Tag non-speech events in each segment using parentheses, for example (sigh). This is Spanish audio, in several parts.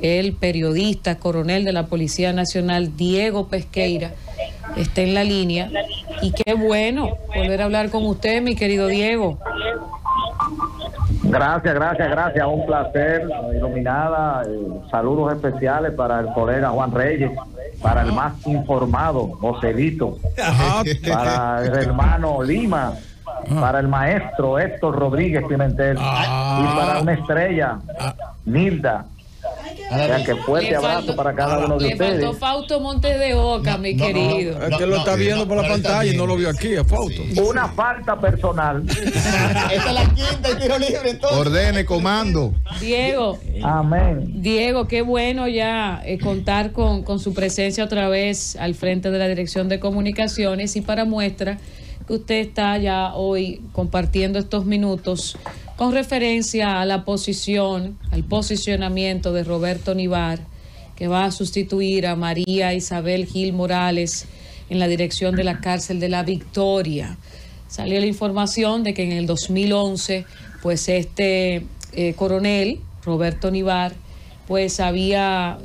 el periodista, coronel de la Policía Nacional, Diego Pesqueira, está en la línea. Y qué bueno volver a hablar con usted, mi querido Diego. Gracias, gracias, gracias. Un placer, iluminada. Saludos especiales para el colega Juan Reyes, para el más informado, Joselito, para el hermano Lima, para el maestro Héctor Rodríguez Pimentel y para una estrella, Nilda que fuerte abrazo para cada uno de ustedes. Le faltó Fausto Montes de Oca, mi querido. es que lo está viendo por la pantalla y no lo vio aquí, a Fausto. Una falta personal. (laughs) Esta es la quinta y tiro libre entonces. Ordene, comando. Diego. Amén. Diego, qué bueno ya eh, contar con, con su presencia otra vez al frente de la Dirección de Comunicaciones y para muestra que usted está ya hoy compartiendo estos minutos con referencia a la posición, al posicionamiento de Roberto Nivar, que va a sustituir a María Isabel Gil Morales en la dirección de la cárcel de la Victoria. Salió la información de que en el 2011, pues este eh, coronel, Roberto Nivar, pues había,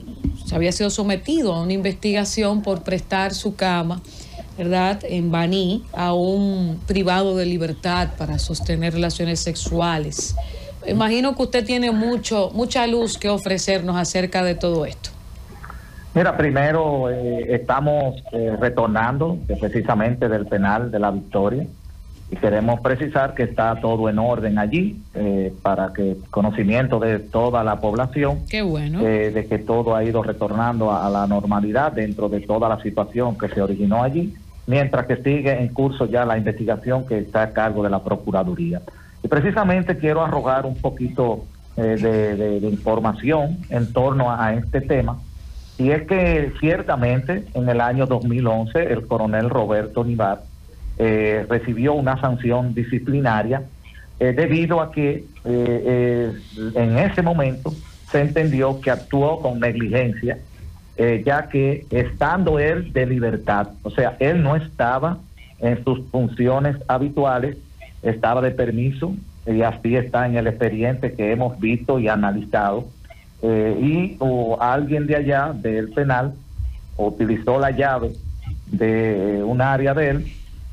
había sido sometido a una investigación por prestar su cama ¿verdad?, en Baní a un privado de libertad para sostener relaciones sexuales. Imagino que usted tiene mucho, mucha luz que ofrecernos acerca de todo esto. Mira, primero eh, estamos eh, retornando precisamente del penal de la Victoria y queremos precisar que está todo en orden allí eh, para que conocimiento de toda la población Qué bueno. de que todo ha ido retornando a, la normalidad dentro de toda la situación que se originó allí mientras que sigue en curso ya la investigación que está a cargo de la Procuraduría. Y precisamente quiero arrojar un poquito eh, de, información en torno a, este tema, y es que ciertamente en el año 2011 el coronel Roberto Nivar eh, recibió una sanción disciplinaria eh, debido a que en ese momento se entendió que actuó con negligencia eh, ya que estando él de libertad, o sea, él no estaba en sus funciones habituales, estaba de permiso, y así está en el expediente que hemos visto y analizado, eh, y o alguien de allá del penal utilizó la llave de un área de él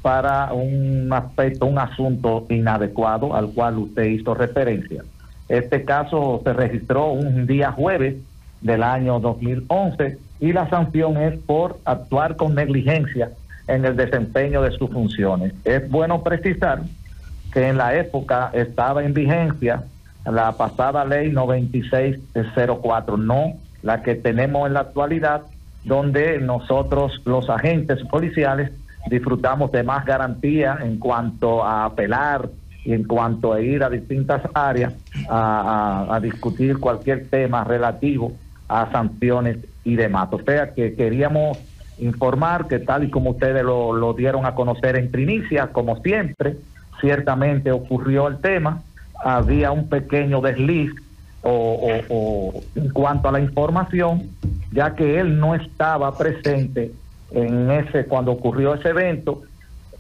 para un aspecto, un asunto inadecuado al cual usted hizo referencia. Este caso se registró un día jueves del año 2011 y la sanción es por actuar con negligencia en el desempeño de sus funciones. Es bueno precisar que en la época estaba en vigencia la pasada ley 9604, no la que tenemos en la actualidad, donde nosotros los agentes policiales disfrutamos de más garantía en cuanto a apelar y en cuanto a ir a distintas áreas a, a discutir cualquier tema relativo a sanciones y demás. O sea que queríamos informar que tal y como ustedes lo, dieron a conocer en primicia, como siempre, ciertamente ocurrió el tema, había un pequeño desliz o, en cuanto a la información, ya que él no estaba presente en ese cuando ocurrió ese evento,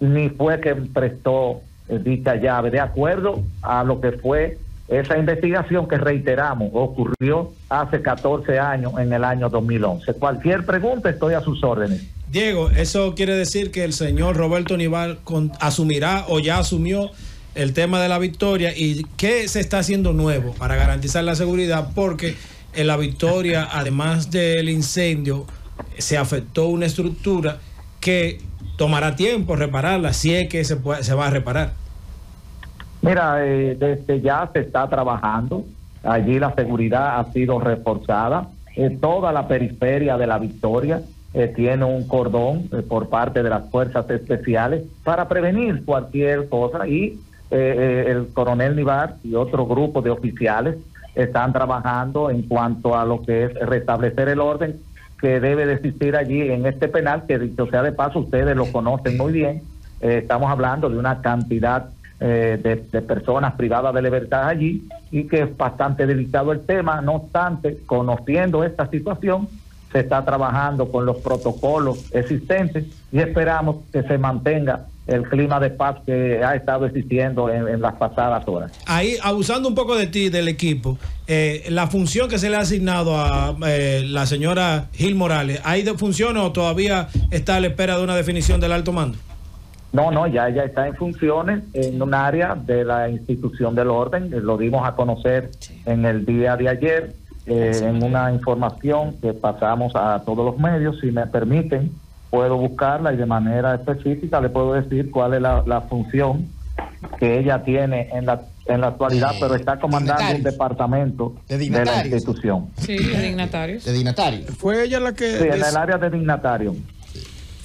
ni fue que prestó eh, dicha llave, de acuerdo a lo que fue esa investigación que reiteramos ocurrió hace 14 años, en el año 2011. Cualquier pregunta, estoy a sus órdenes. Diego, eso quiere decir que el señor Roberto Nival asumirá o ya asumió el tema de la victoria y qué se está haciendo nuevo para garantizar la seguridad, porque en la victoria, además del incendio, se afectó una estructura que tomará tiempo repararla, si es que se, puede, se va a reparar. Mira, eh, desde ya se está trabajando. Allí la seguridad ha sido reforzada. Eh, toda la periferia de la Victoria eh, tiene un cordón por parte de las fuerzas especiales para prevenir cualquier cosa y el coronel Nivar y otro grupo de oficiales están trabajando en cuanto a lo que es restablecer el orden que debe de existir allí en este penal, que dicho sea de paso, ustedes lo conocen muy bien. estamos hablando de una cantidad eh, de, personas privadas de libertad allí y que es bastante delicado el tema. No obstante, conociendo esta situación, se está trabajando con los protocolos existentes y esperamos que se mantenga el clima de paz que ha estado existiendo en, las pasadas horas. Ahí, abusando un poco de ti, del equipo, eh, la función que se le ha asignado a eh, la señora Gil Morales, ¿hay de funciones o todavía está a la espera de una definición del alto mando? No, no, ya ella está en funciones en un área de la institución del orden, eh, lo dimos a conocer en el día de ayer, eh, en una información que pasamos a todos los medios, si me permiten, puedo buscarla y de manera específica le puedo decir cuál es la, la función que ella tiene en la, en la actualidad, Eh, pero está comandando un dignatarios. departamento De de, la dignatarios. institución. Sí, de dignatarios. De dignatario. ¿Fue ella la que Sí, en el área de dignatario.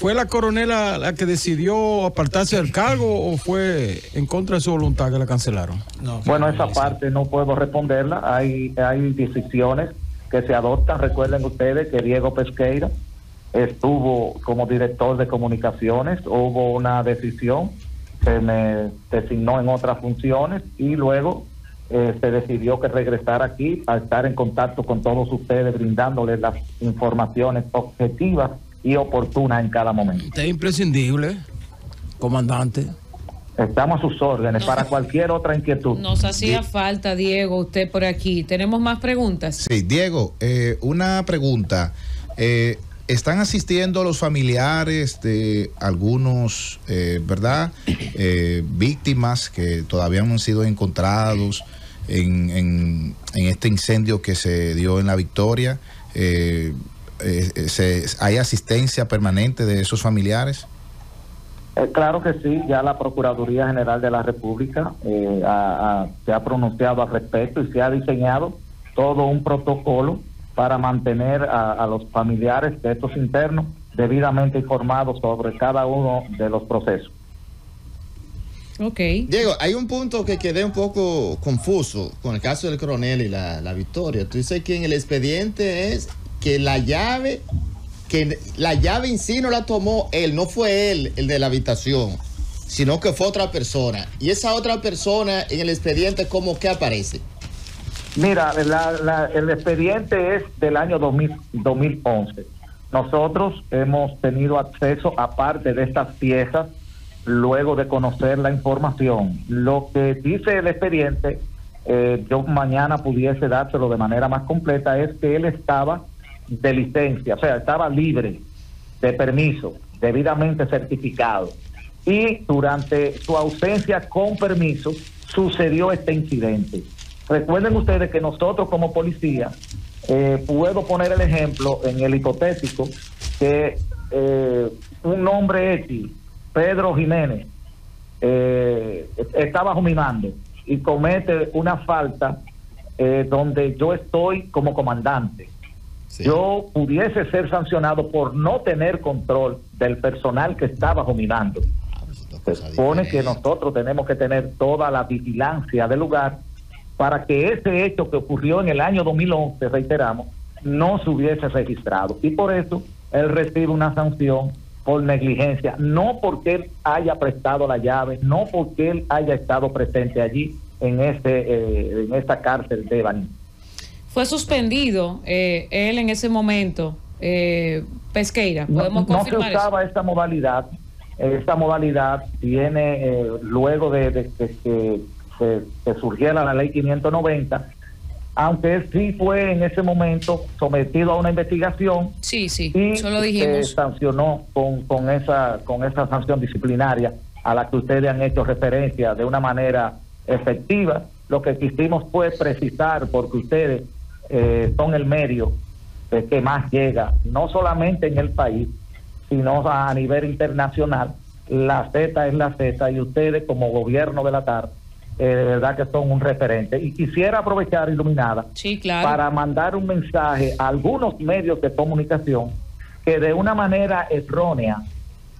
Fue la coronela la que decidió apartarse del cargo o fue en contra de su voluntad que la cancelaron? No. Bueno, esa parte no puedo responderla. Hay, hay decisiones que se adoptan. Recuerden ustedes que Diego Pesqueira estuvo como director de comunicaciones. Hubo una decisión, se me designó en otras funciones y luego eh, se decidió que regresara aquí a estar en contacto con todos ustedes, brindándoles las informaciones objetivas y oportunas en cada momento. Usted es imprescindible, comandante. Estamos a sus órdenes para cualquier otra inquietud. Nos hacía falta, Diego, usted por aquí. ¿Tenemos más preguntas? Sí, Diego, eh, una pregunta. Eh, ¿Están asistiendo los familiares de algunos, eh, verdad, eh, víctimas que todavía no han sido encontrados en, en- en este incendio que se dio en la Victoria? Eh, eh, se- ¿Hay asistencia permanente de esos familiares? Eh, claro que sí, ya la Procuraduría General de la República eh, ha- ha- se ha pronunciado al respecto y se ha diseñado todo un protocolo para mantener a, a los familiares de estos internos debidamente informados sobre cada uno de los procesos. Ok. Diego, hay un punto que quedé un poco confuso con el caso del coronel y la, la victoria. Tú dices que en el expediente es que la llave, que la llave en sí no la tomó él, no fue él el de la habitación, sino que fue otra persona. Y esa otra persona en el expediente, ¿cómo que aparece? Mira, la- la- el expediente es del año 2000 2011. Nosotros hemos tenido acceso a parte de estas piezas luego de conocer la información. Lo que dice el expediente, eh, yo mañana pudiese dárselo de manera más completa, es que él estaba de licencia, o sea, estaba libre de permiso, debidamente certificado. Y durante su ausencia con permiso sucedió este incidente. Recuerden ustedes que nosotros como policía, eh, puedo poner el ejemplo en el hipotético que eh, un hombre X, Pedro Jiménez, eh, mi mando y comete una falta eh, donde yo estoy como comandante. Sí. Yo pudiese ser sancionado por no tener control del personal que está bajo mi mando. Ah, pues Se supone que nosotros tenemos que tener toda la vigilancia del lugar para que ese hecho que ocurrió en el año 2011, reiteramos, no se hubiese registrado. Y por eso él recibe una sanción por negligencia, no porque él haya prestado la llave, no porque él haya estado presente allí en, este, eh, en esta cárcel de Baní. Fue suspendido eh, él en ese momento, eh, Pesqueira. No, ¿Podemos no se confirmar usaba esta modalidad. Esta modalidad tiene, eh, luego de, de que, que surgiera la ley 590, aunque él sí fue en ese momento sometido a una investigación Sí, sí, y eso lo se sancionó con, con, esa, con esa sanción disciplinaria a la que ustedes han hecho referencia de una manera efectiva. Lo que quisimos fue precisar, porque ustedes eh, son el medio de que más llega, no solamente en el país, sino a nivel internacional. La Z es la Z y ustedes como gobierno de la TAR, eh, de verdad que son un referente. Y quisiera aprovechar, Iluminada, Sí, claro. para mandar un mensaje a algunos medios de comunicación que de una manera errónea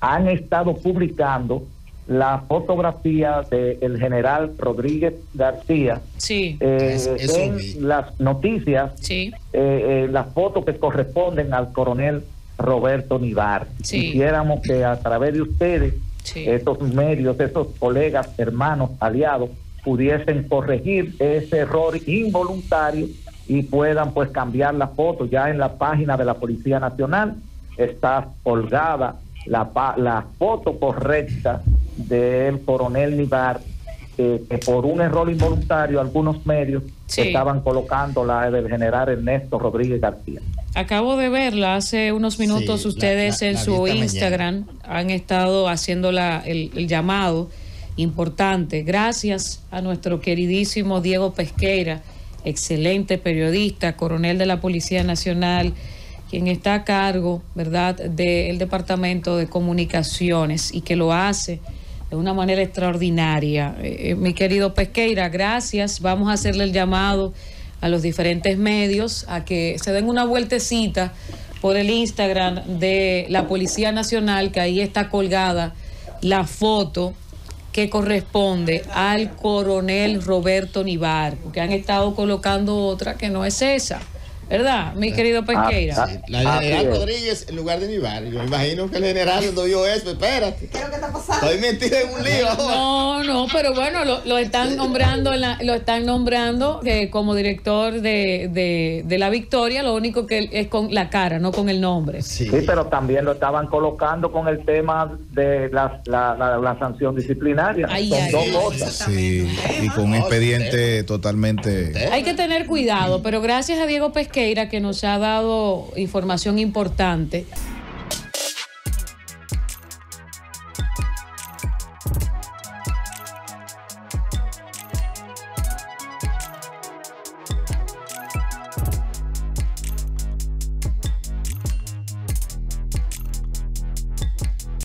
han estado publicando la fotografía del general Rodríguez García Sí, eh, Es- en las noticias, sí. eh, eh, las fotos que corresponden al coronel Roberto Nivar. Sí. Quisiéramos que a través de ustedes, Sí. estos medios, estos colegas, hermanos, aliados, pudiesen corregir ese error involuntario y puedan pues cambiar la foto. Ya en la página de la Policía Nacional está colgada la, pa- la foto correcta del coronel Nivar, eh, que por un error involuntario algunos medios Sí. estaban colocando la del general Ernesto Rodríguez García. Acabo de verla hace unos minutos. Sí, ustedes la- en la su Instagram han estado haciendo la- el, el llamado importante. Gracias a nuestro queridísimo Diego Pesqueira, excelente periodista, coronel de la Policía Nacional, quien está a cargo, ¿verdad?, del Departamento de Comunicaciones y que lo hace de una manera extraordinaria. Eh, eh, mi querido Pesqueira, gracias. Vamos a hacerle el llamado a los diferentes medios a que se den una vueltecita por el Instagram de la Policía Nacional, que ahí está colgada la foto que corresponde al coronel Roberto Nivar, porque han estado colocando otra que no es esa, ¿verdad, mi querido Pesqueira? ah, La general. Rodríguez en lugar de mi barrio. Yo me imagino que el general no vio eso. Espérate. ¿Qué es lo que está pasando? Estoy metido en un lío ahora. No, no, pero bueno, lo, lo están nombrando, en la- lo están nombrando eh, como director de, de, de la Victoria, lo único que es con la cara, no con el nombre. Sí. Sí, pero también lo estaban colocando con el tema de la, la, la- la sanción disciplinaria. Ay, Son ay, dos cosas. Sí, y con un expediente totalmente... Hay que tener cuidado, pero gracias a Diego Pesqueira que nos ha dado información importante